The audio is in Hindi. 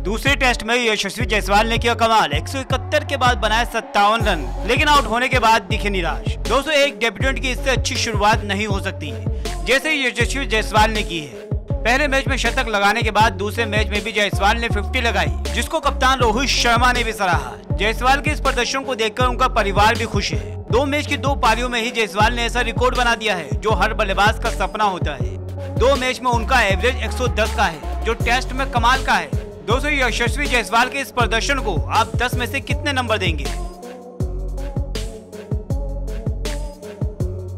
दूसरे टेस्ट में यशस्वी जायसवाल ने किया कमाल। एक सौ इकहत्तर के बाद बनाए सत्तावन रन, लेकिन आउट होने के बाद दिखे निराश। दोस्तों एक डेब्यूटेंट की इससे अच्छी शुरुआत नहीं हो सकती है, जैसे यशस्वी जायसवाल ने की है। पहले मैच में शतक लगाने के बाद दूसरे मैच में भी जायसवाल ने 50 लगाई, जिसको कप्तान रोहित शर्मा ने भी सराहा। जायसवाल के इस प्रदर्शन को देखकर उनका परिवार भी खुश है। दो मैच की दो पारियों में ही जायसवाल ने ऐसा रिकॉर्ड बना दिया है, जो हर बल्लेबाज का सपना होता है। दो मैच में उनका एवरेज 110 का है, जो टेस्ट में कमाल का है। दोस्तों यशस्वी जायसवाल के इस प्रदर्शन को आप 10 में से कितने नंबर देंगे?